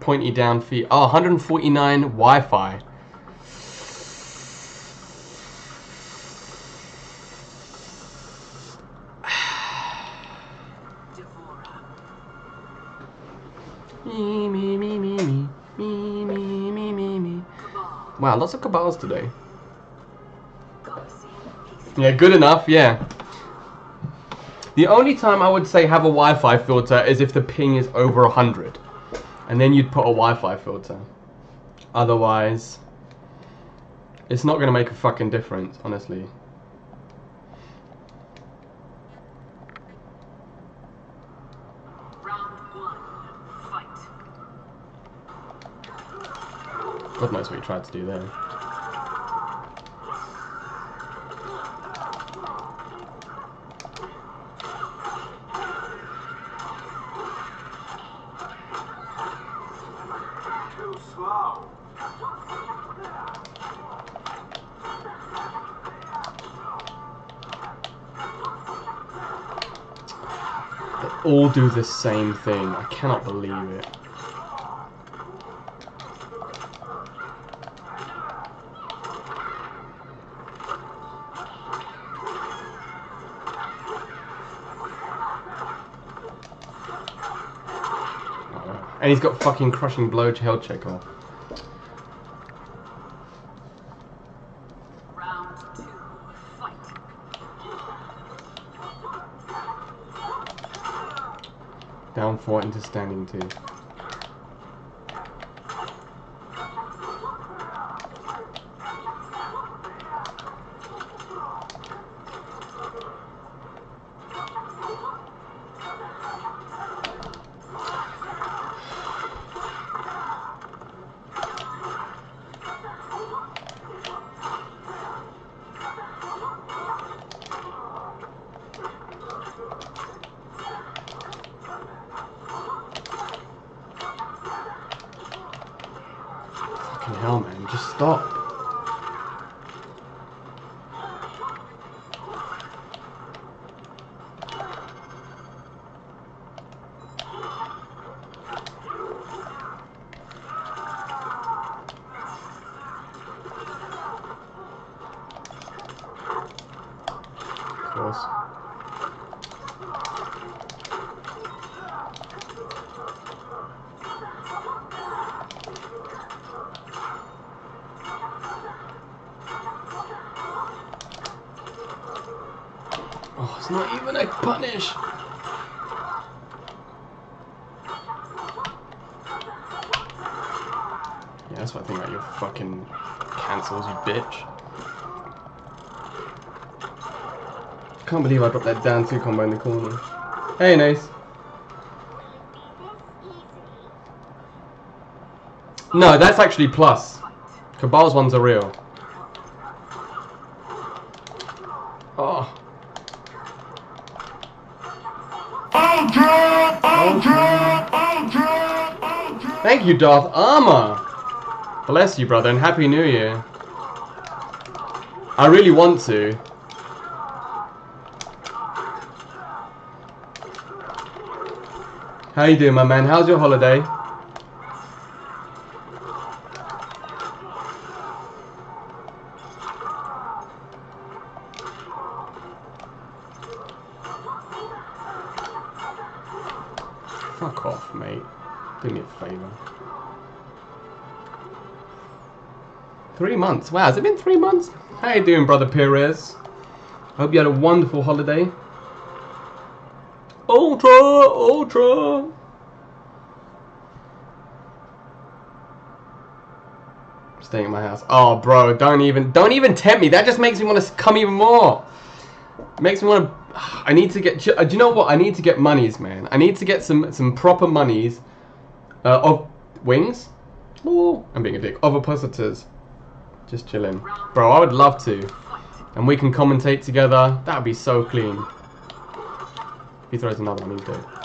pointy down feet. Oh, 149 Wi-Fi. Me, me, me, me, me, me, me, me, me. Wow, lots of Kabals today. Yeah, good enough, yeah. The only time I would say have a Wi-Fi filter is if the ping is over 100. And then you'd put a Wi-Fi filter. Otherwise, it's not going to make a fucking difference, honestly. God knows what he tried to do there. All do the same thing. I cannot believe it. And he's got fucking crushing blow to health check off. Round two, fight. Down four into standing two. Hell, man. Just stop. Of not even a punish. Yeah, that's what I think about your fucking cancels, you bitch. Can't believe I dropped that down two combo in the corner. Hey, nice. No, that's actually plus. Kabal's ones are real. Oh. Thank you, Darth Armor. Bless you, brother, and Happy New Year. I really want to. How you doing, my man? How's your holiday? Fuck off, mate. Do me a favour. Three months. Wow, has it been three months? How you doing, brother Perez? I hope you had a wonderful holiday. Ultra, ultra. Staying at my house. Oh, bro, don't even, don't even tempt me. That just makes me want to come even more. Makes me want to. I need to get. Do you know what? I need to get monies, man. I need to get some some proper monies. Uh, of wings. Ooh, I'm being a dick. Of opositors. Just chilling, bro. I would love to, and we can commentate together. That'd be so clean. He throws another one. He's dead.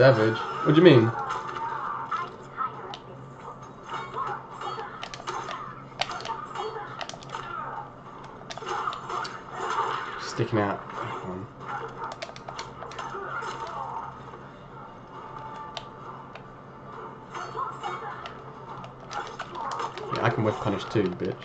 Savage? What do you mean? Sticking out. Yeah, I can whiff punish too, bitch.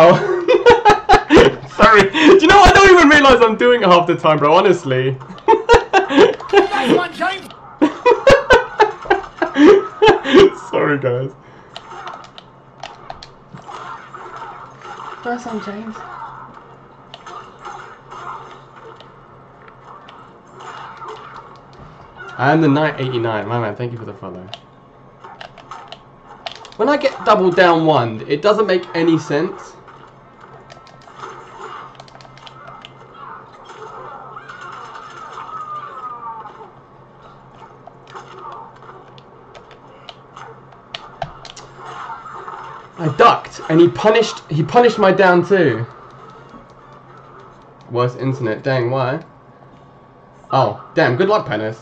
Oh. Sorry. Do you know, I don't even realise I'm doing it half the time, bro, honestly. Nice one, James. Sorry, guys. Nice one, James. I am the Knight 89. My man, thank you for the follow. When I get double down one, it doesn't make any sense. I ducked, and he punished. He punished my down too. Worst internet. Dang, why? Oh, damn. Good luck, Penis.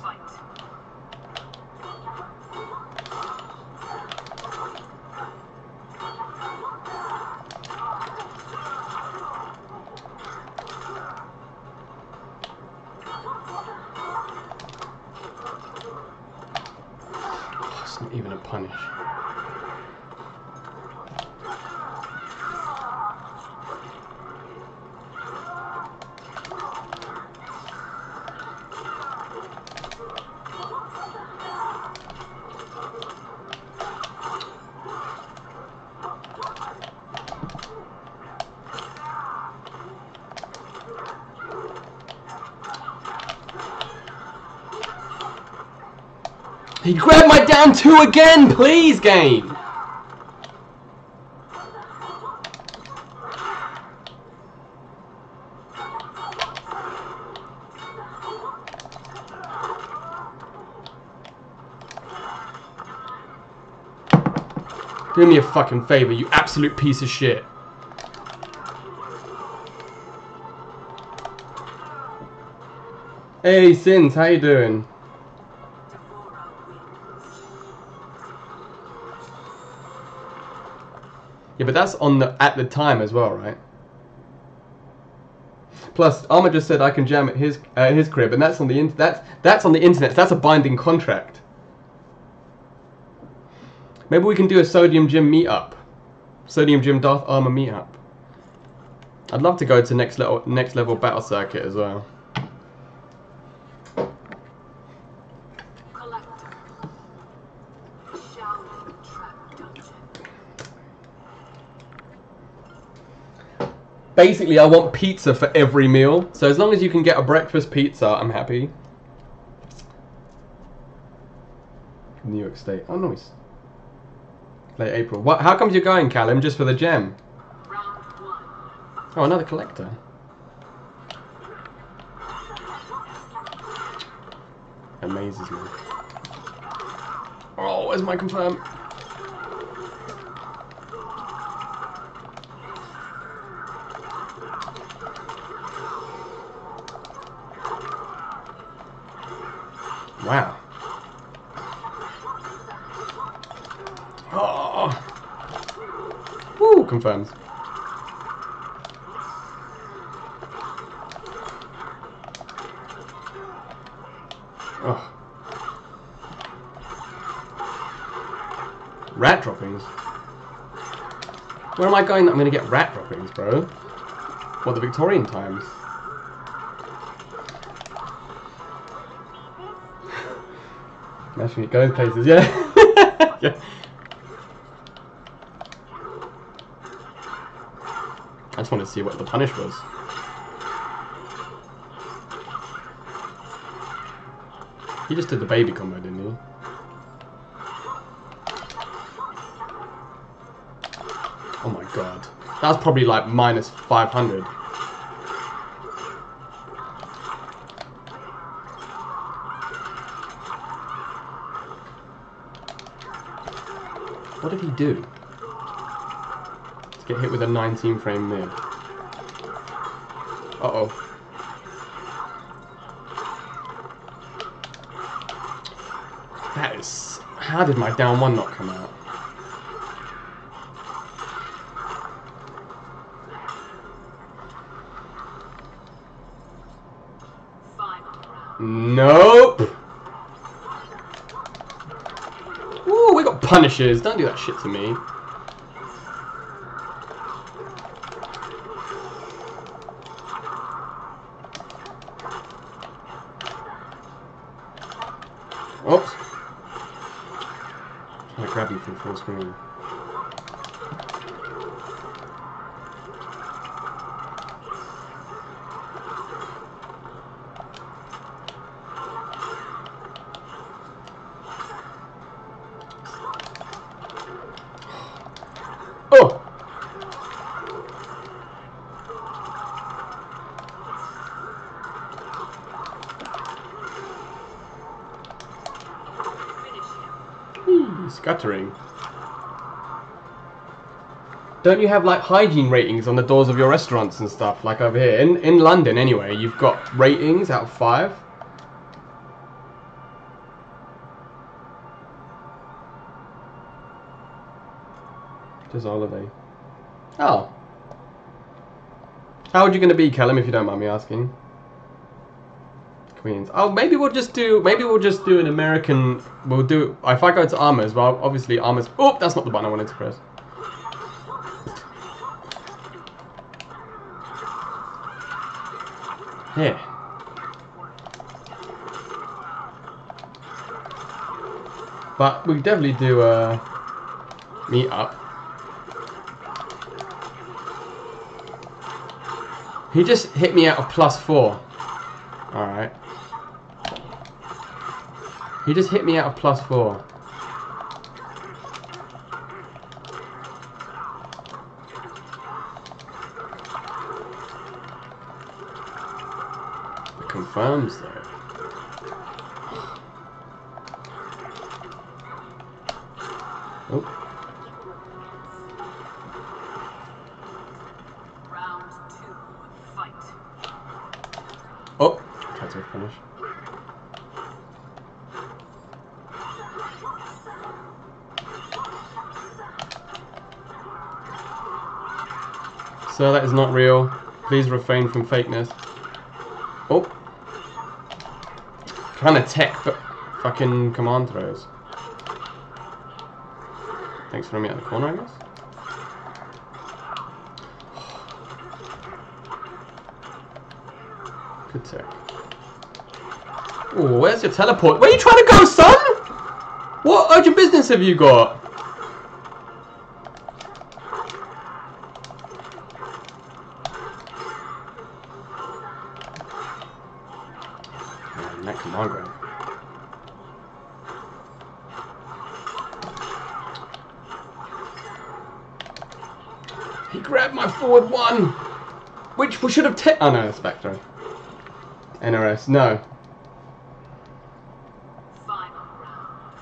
Oh, it's not even a punish. He grabbed my down two again, please, game. Do me a fucking favor, you absolute piece of shit. Hey, Sins, how you doing? But that's on the at the time as well, right? Plus, Arma just said I can jam at his uh, his crib, and that's on the in- that's that's on the internet. So that's a binding contract. Maybe we can do a Sodium Jim meetup, Sodium Jim Darth Armor meetup. I'd love to go to next level next level battle circuit as well. Basically, I want pizza for every meal. So as long as you can get a breakfast pizza, I'm happy. New York State. Oh, nice. Late April. What? How comes you're going, Callum? Just for the gem? Oh, another collector. Amazes me. Oh, where's my confirm? Wow. Oh. Woo, confirms. Oh. Rat droppings. Where am I going that I'm gonna get rat droppings, bro? What, the Victorian times? Imagine it goes places, yeah. yeah. I just want to see what the punish was. He just did the baby combo, didn't he? Oh my god. That was probably like minus 500. What did he do? To get hit with a 19 frame mid. Uh oh. That is. How did my down one not come out? Final punishers. Don't do that shit to me. Oops. Trying to grab him from full screen. Oh! Finish him. Whee, Scattering. Don't you have like hygiene ratings on the doors of your restaurants and stuff, like over here? In in London anyway, you've got ratings out of five. Just holiday. Oh. How old you gonna be, Callum, if you don't mind me asking? Queens. Oh, maybe we'll just do. Maybe we'll just do an American. We'll do. If I go to Armors, well, obviously Armors. Oh, that's not the button I wanted to press. Here. But we definitely do a meet up. He just hit me out of plus four. Alright. He just hit me out of plus four. It confirms though. So that is not real. Please refrain from fakeness. Oh. Trying to tech, but fucking command throws. Thanks for me out of the corner, I guess. Good tech. Oh, where's your teleport? Where are you trying to go, son? What urgent business have you got? Man, that command grab. He grabbed my forward one! Which we should have ta- Oh no, Spectre. NRS, no.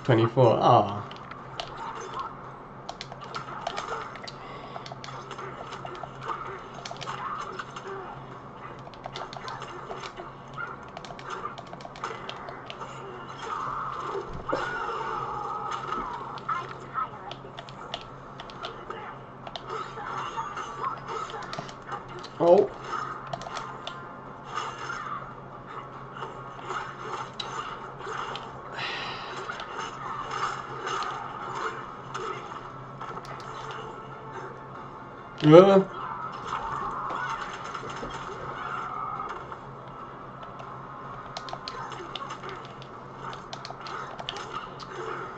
24. Ah. Oh. Uh.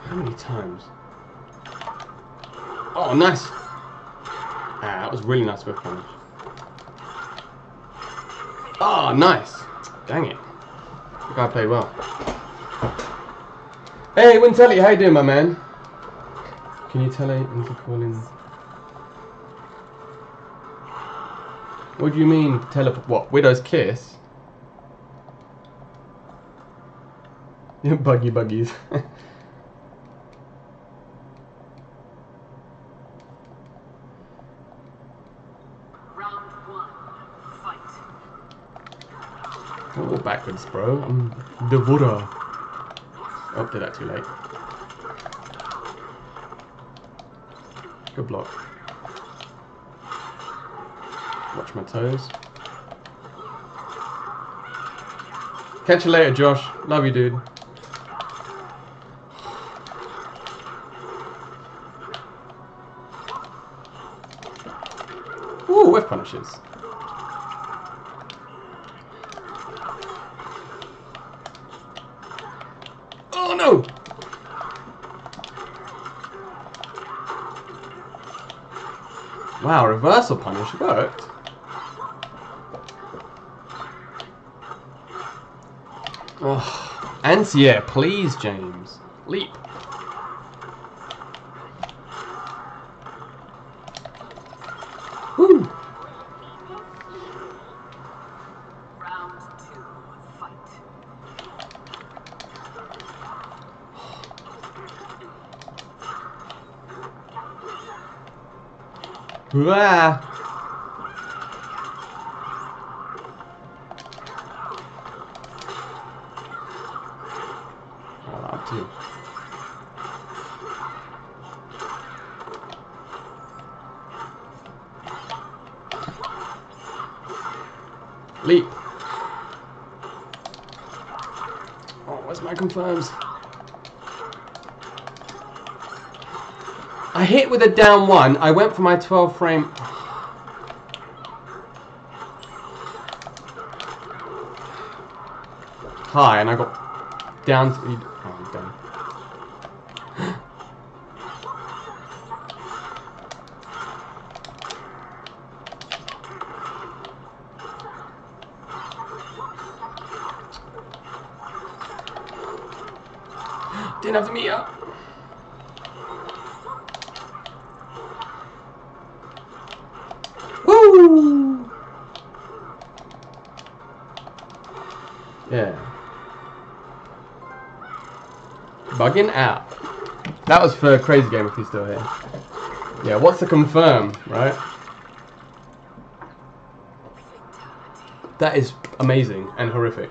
How many times? Oh, nice! Ah, that was really nice whiff punish. Oh, nice! Dang it. The guy played well. Hey, Wintelli, how you doing, my man? Can you tell him to call in? What do you mean teleport? What? Widow's kiss? Buggy buggies. oh, backwards, bro. I'm D'Vorah. Oh, did that too late. Good block. Watch my toes. Catch you later, Josh. Love you, dude. Ooh, whiff punishes. Wow, reversal punish worked. Oh, anti-air, please, James. Leap. Oh, up. Leap. Oh, where's my confirms? Hit with a down one. I went for my 12 frame. High, and I got down to. Oh, done. Didn't have to meet up. Yeah. Bugging out. That was for Crazy Game if he's still here. Yeah, what's the confirm, right? That is amazing and horrific.